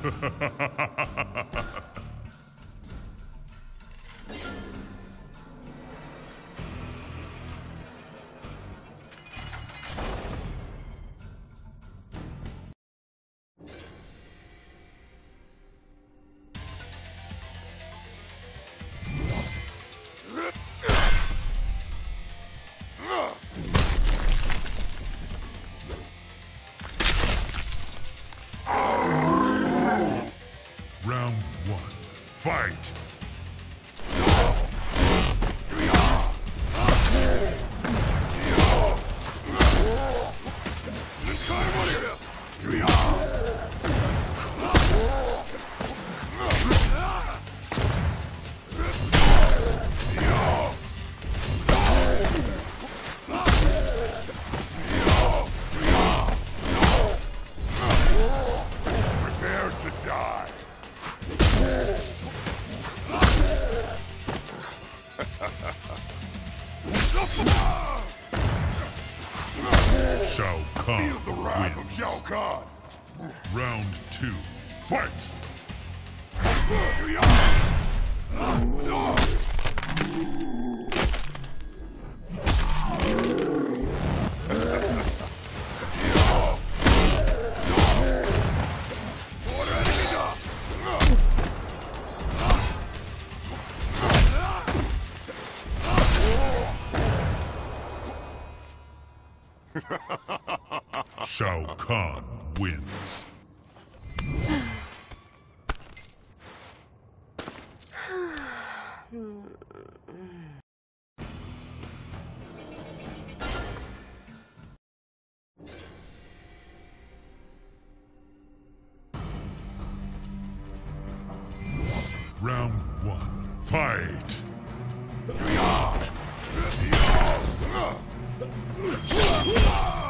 Round one. Fight! Wins. of Shao Kahn! Round two. Fight! Shao Kahn wins. Round one. Fight! You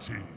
Fatality.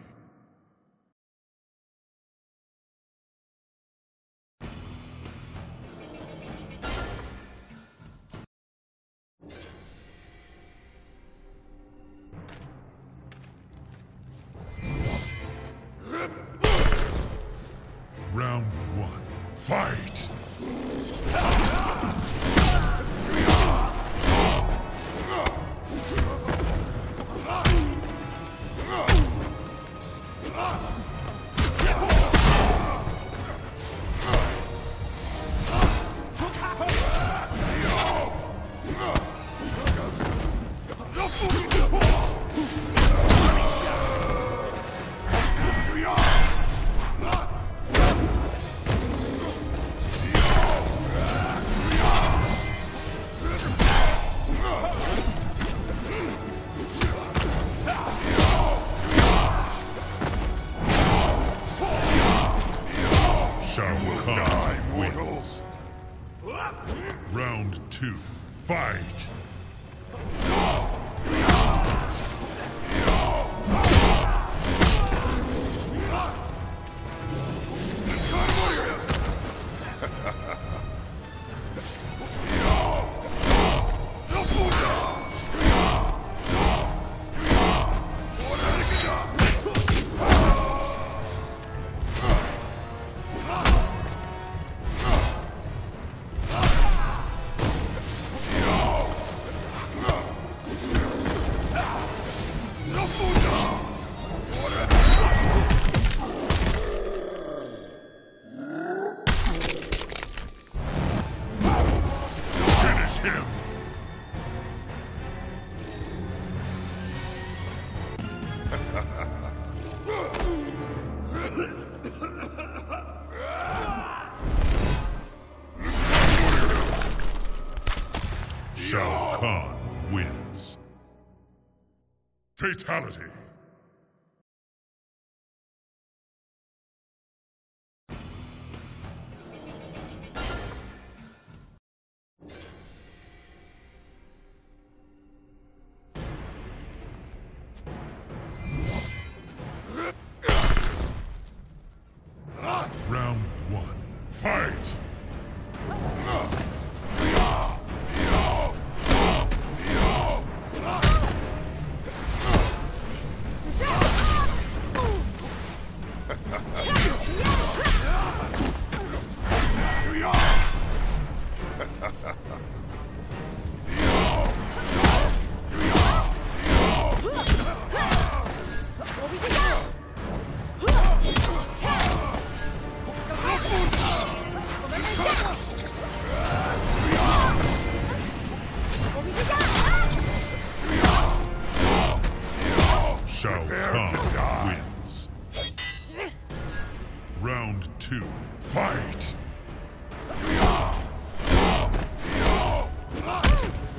Shao Kahn wins. Fatality. Too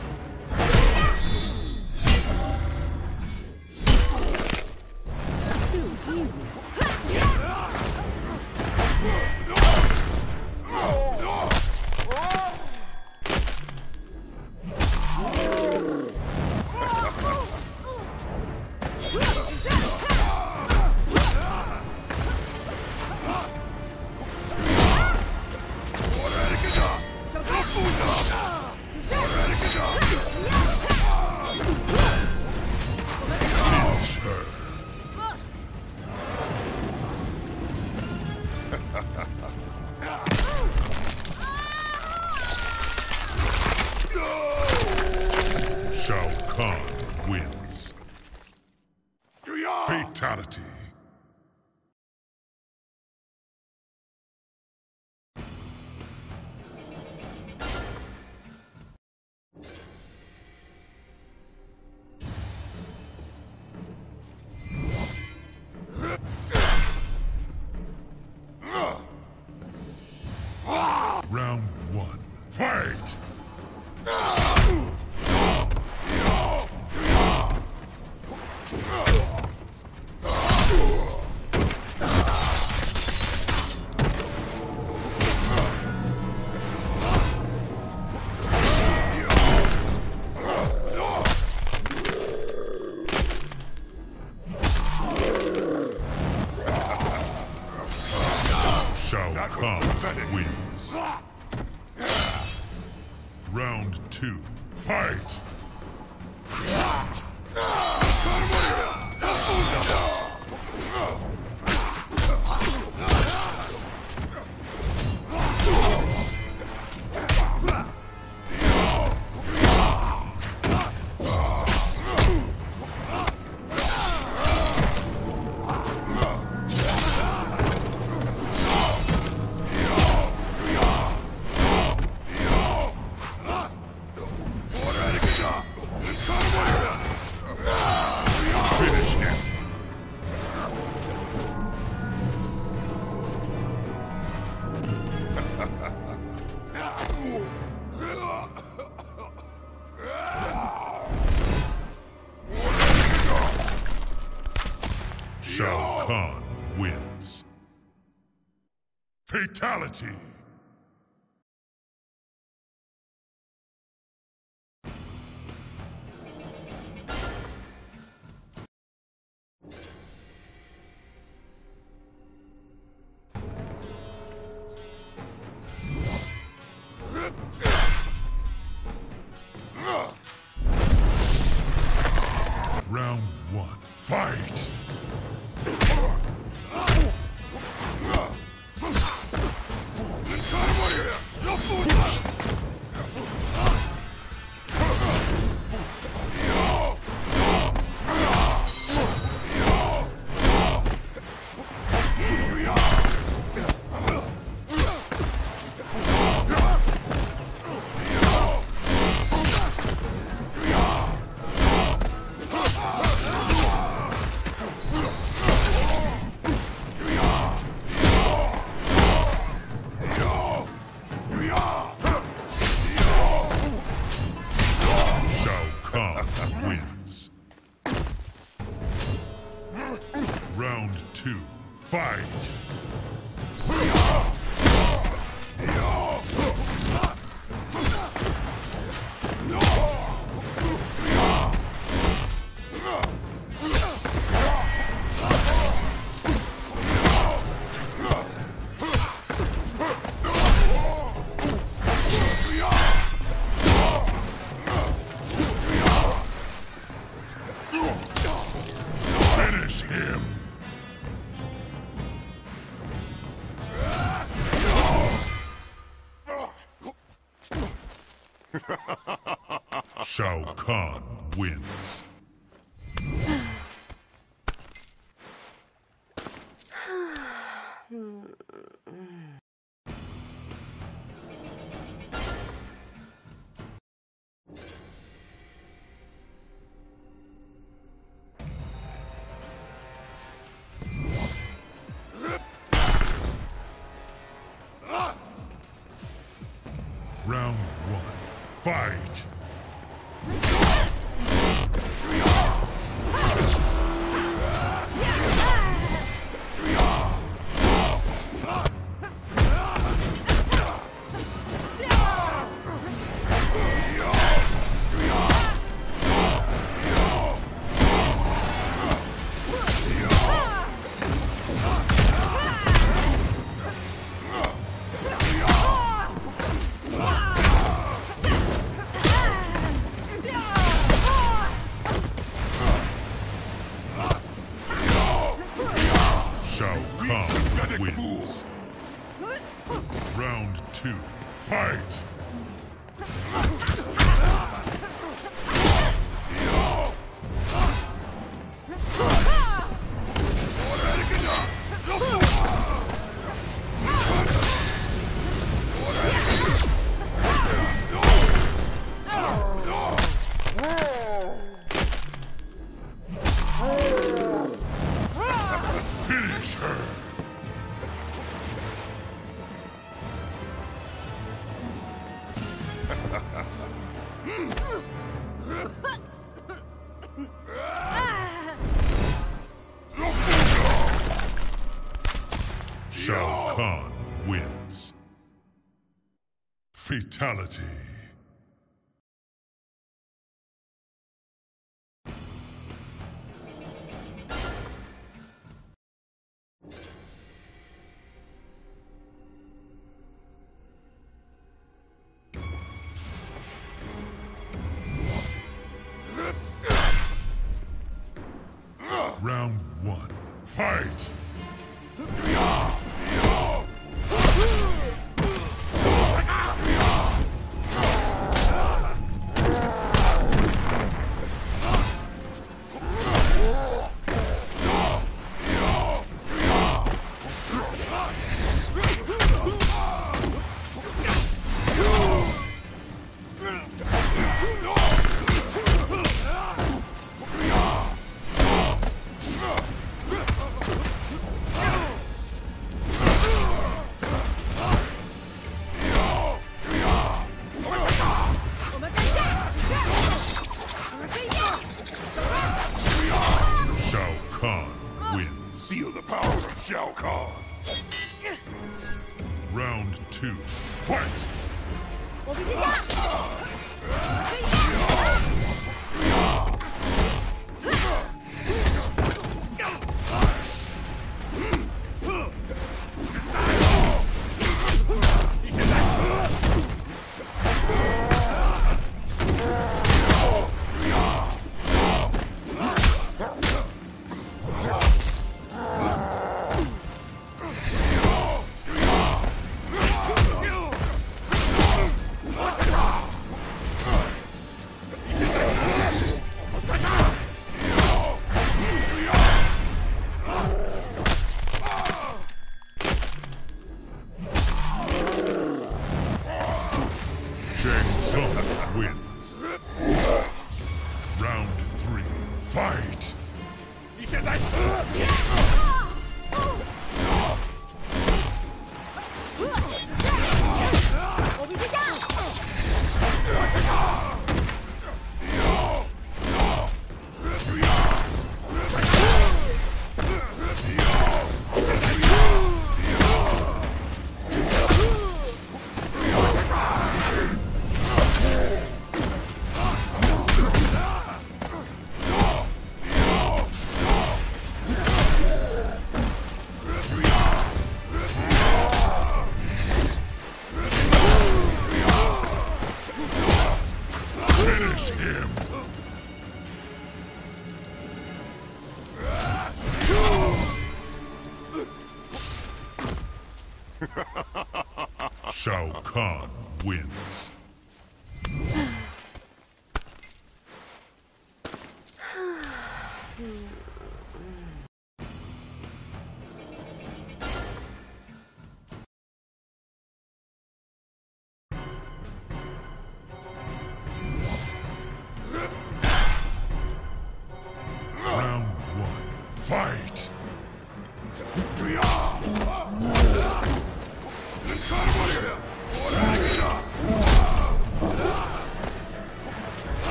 Fatality. Shao Kahn wins. Round one, fight! Fatality. Round one. Fight! Shao Kahn wins.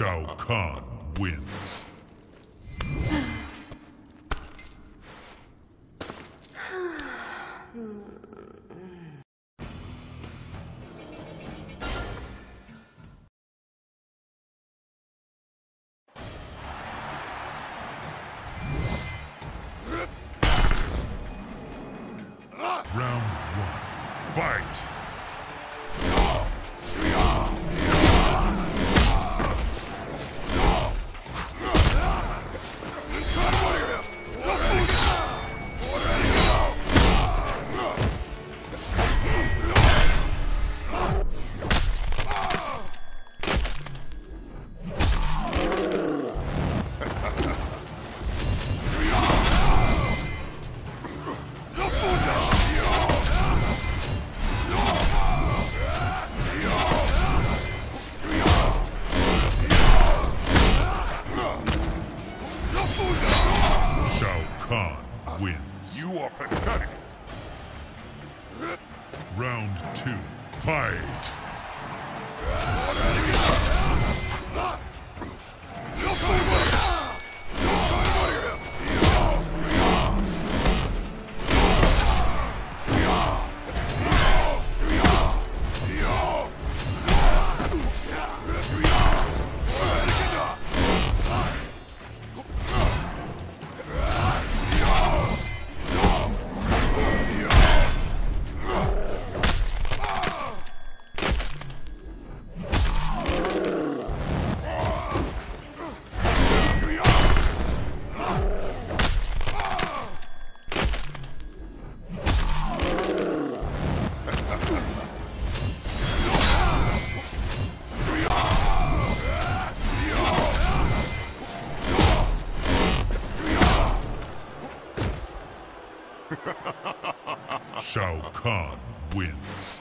Shao Kahn wins. Round two. Fight! Shao Kahn wins.